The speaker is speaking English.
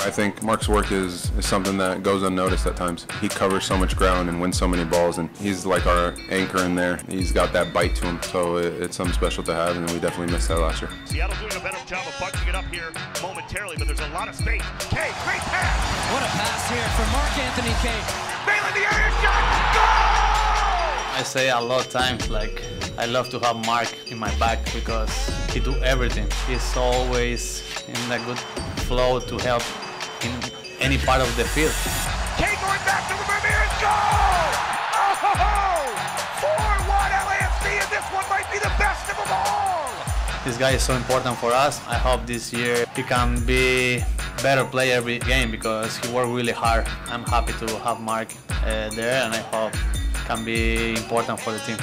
I think Mark's work is, is something that goes unnoticed at times. He covers so much ground and wins so many balls, and he's like our anchor in there. He's got that bite to him, so it, it's something special to have, and we definitely missed that last year. Seattle doing a better job of bunching it up here momentarily, but there's a lot of space. Kaye, great pass! What a pass here from Mark Anthony Kaye. Bail in the area shot! Goal! I say a lot of times, like, I love to have Mark in my back because he do everything. He's always in a good flow to help in any part of the field. Kaye going back to Ramirez, goal! Oh! 4-1 LAFC, and this one might be the best of them all! This guy is so important for us. I hope this year he can be better play every game because he worked really hard. I'm happy to have Mark uh, there and I hope can be important for the team.